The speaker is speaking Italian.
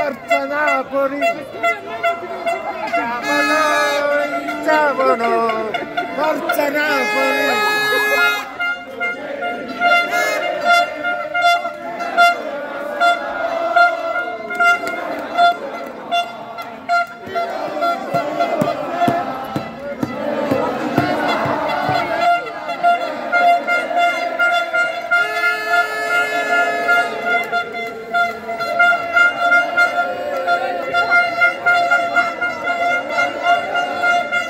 Forza Napoli! Siamo noi, siamo noi! Forza Napoli!